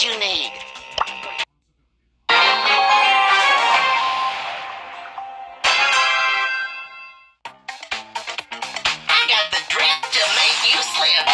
what you need. I got the drip to make you slip.